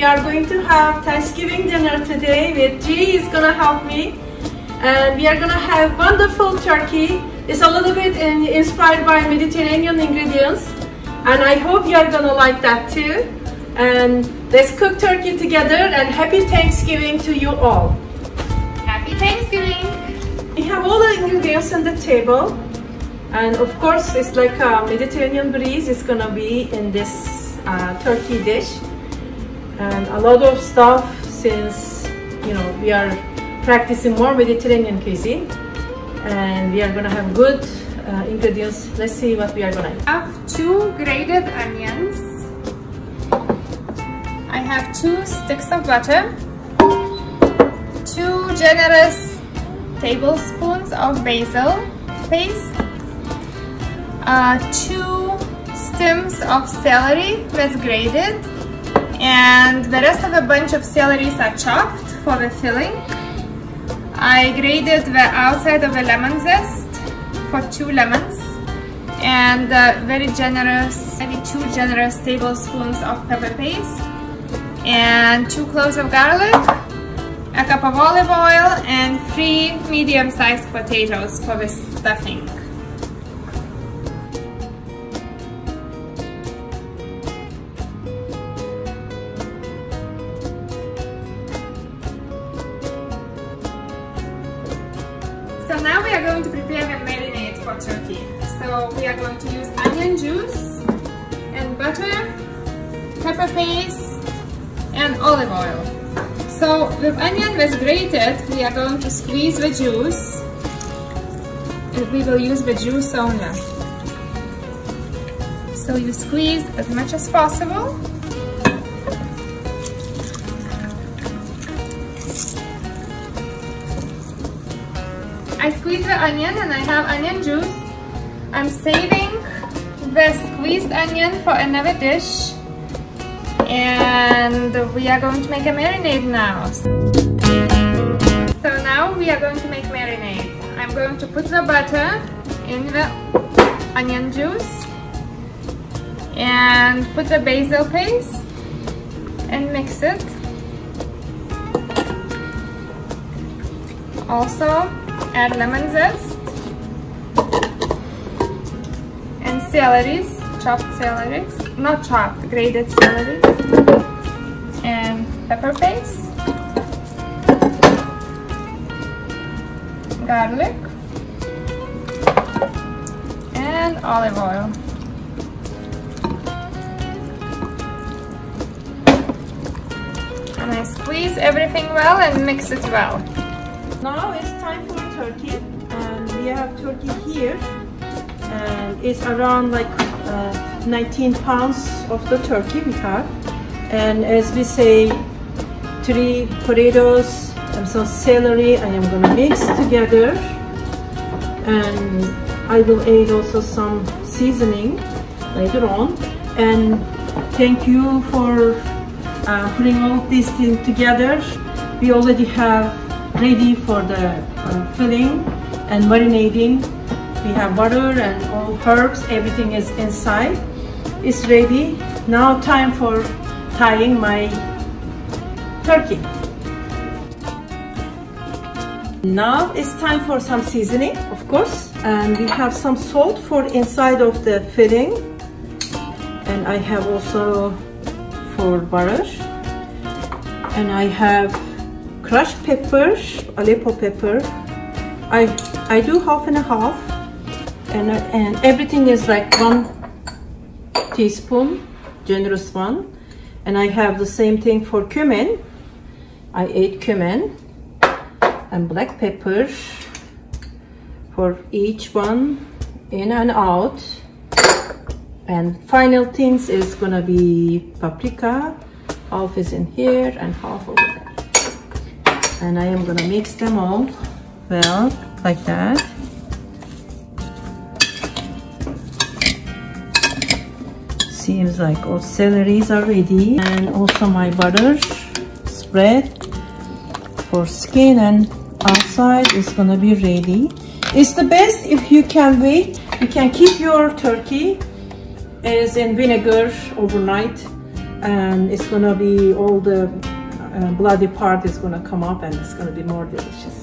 Austin cooking class. We are going to have Thanksgiving dinner today with G is gonna help me. And we are gonna have wonderful turkey. It's a little bit in, inspired by Mediterranean ingredients. And I hope you are gonna like that too. And let's cook turkey together and happy Thanksgiving to you all. Happy Thanksgiving! We have all the ingredients on the table. And of course, it's like a Mediterranean breeze is gonna be in this uh, turkey dish and a lot of stuff since you know we are practicing more Mediterranean cuisine. And we are gonna have good uh, ingredients. Let's see what we are gonna I have two grated onions. I have two sticks of butter. Two generous tablespoons of basil paste. Uh, two stems of celery that's grated and the rest of a bunch of celeries are chopped for the filling. I grated the outside of a lemon zest for two lemons and very generous, maybe two generous tablespoons of pepper paste and two cloves of garlic, a cup of olive oil and three medium-sized potatoes for the stuffing. Prepare the marinade for turkey. So we are going to use onion juice and butter, pepper paste and olive oil. So with onion that's grated, we are going to squeeze the juice and we will use the juice only. So you squeeze as much as possible I squeeze the onion and I have onion juice. I'm saving the squeezed onion for another dish. And we are going to make a marinade now. So now we are going to make marinade. I'm going to put the butter in the onion juice and put the basil paste and mix it. Also add lemon zest and celeries, chopped celeries, not chopped, grated celeries and pepper paste, garlic and olive oil. And I squeeze everything well and mix it well. Now it's we have turkey here and it's around like uh, 19 pounds of the turkey we have. And as we say three potatoes and some celery I am gonna mix together. And I will add also some seasoning later on. And thank you for uh, putting all these things together. We already have ready for the uh, filling and marinating. We have butter and all herbs, everything is inside. It's ready. Now time for tying my turkey. Now it's time for some seasoning, of course. And we have some salt for inside of the filling. And I have also for butter. And I have crushed pepper, Aleppo pepper. I I do half and a half, and uh, and everything is like one teaspoon, generous one. And I have the same thing for cumin. I ate cumin and black pepper for each one in and out. And final things is gonna be paprika. Half is in here and half over there and I am gonna mix them all well like that. Seems like all celeries are ready. And also my butter spread for skin and outside is gonna be ready. It's the best if you can wait. You can keep your turkey as in vinegar overnight. And it's gonna be all the uh, bloody part is gonna come up and it's gonna be more delicious.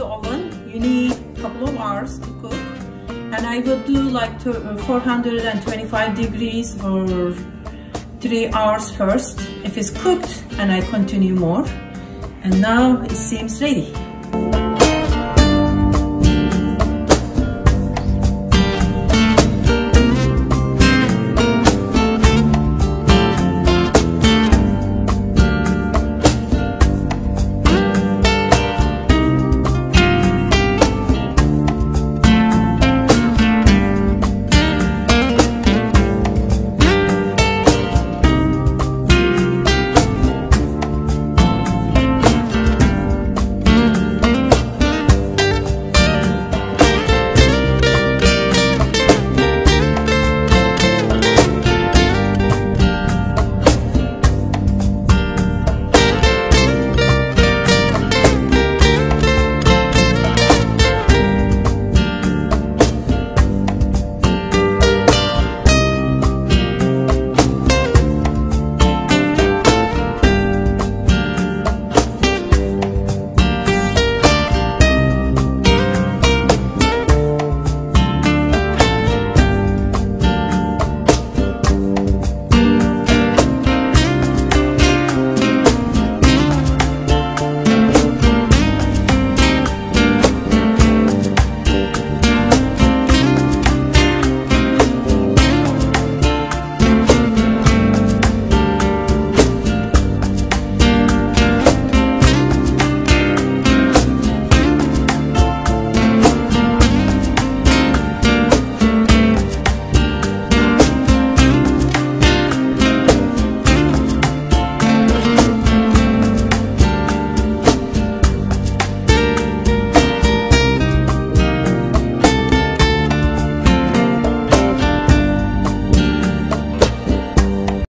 The oven. You need a couple of hours to cook. And I will do like uh, 425 degrees for three hours first. If it's cooked, and I continue more. And now it seems ready.